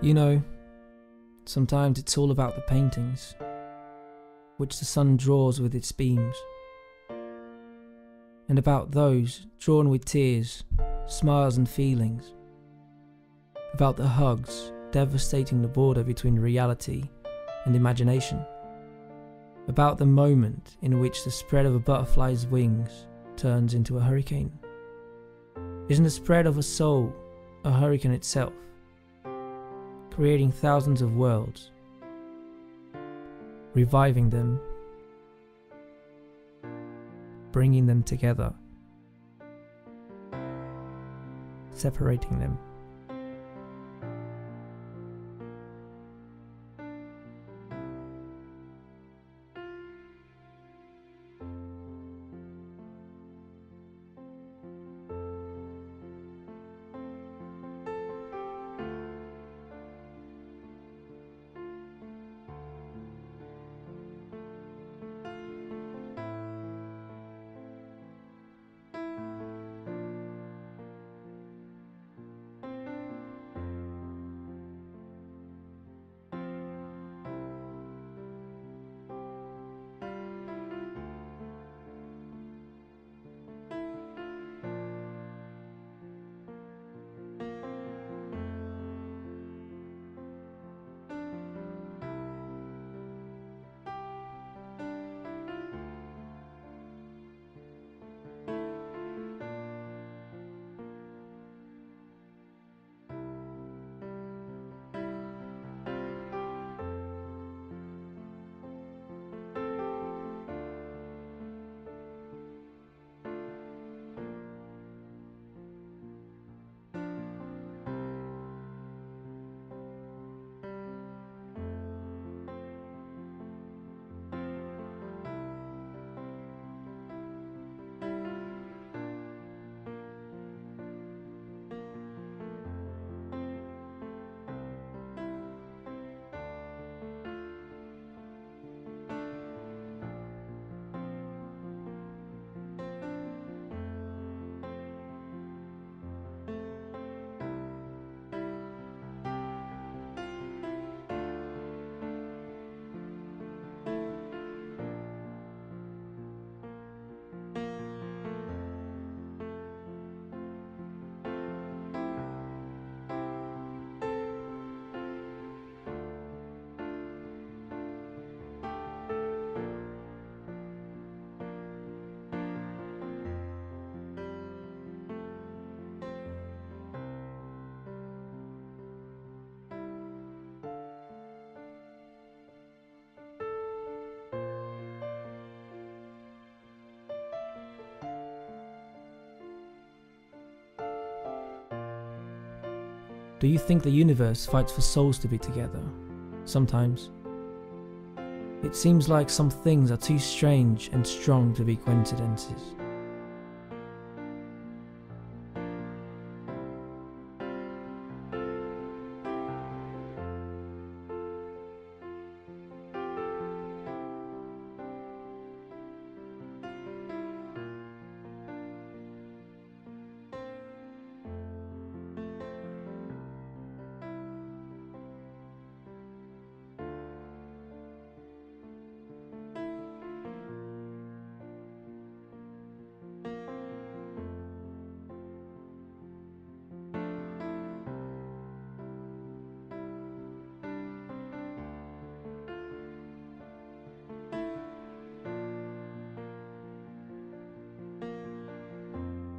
You know, sometimes it's all about the paintings, which the sun draws with its beams, and about those drawn with tears, smiles, and feelings, about the hugs devastating the border between reality and imagination, about the moment in which the spread of a butterfly's wings turns into a hurricane. Isn't the spread of a soul a hurricane itself? Creating thousands of worlds, reviving them, bringing them together, separating them. Do you think the universe fights for souls to be together? Sometimes. It seems like some things are too strange and strong to be coincidences.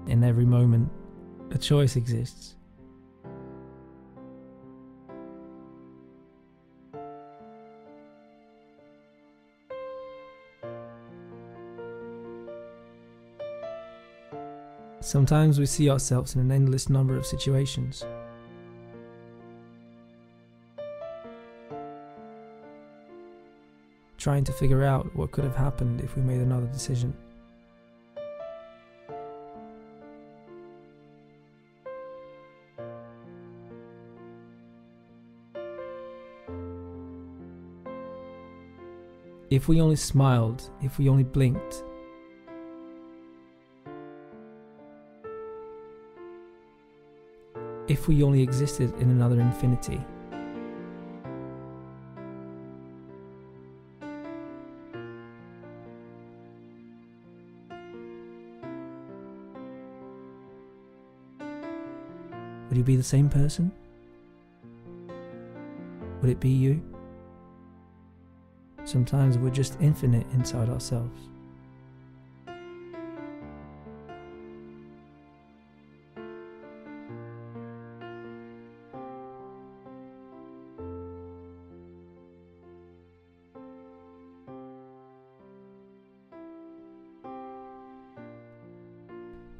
In every moment, a choice exists. Sometimes we see ourselves in an endless number of situations. Trying to figure out what could have happened if we made another decision. if we only smiled, if we only blinked. If we only existed in another infinity. Would you be the same person? Would it be you? Sometimes we're just infinite inside ourselves.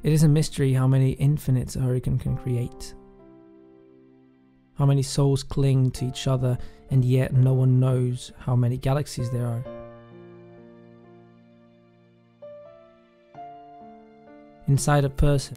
It is a mystery how many infinites a hurricane can create. How many souls cling to each other, and yet no one knows how many galaxies there are. Inside a person,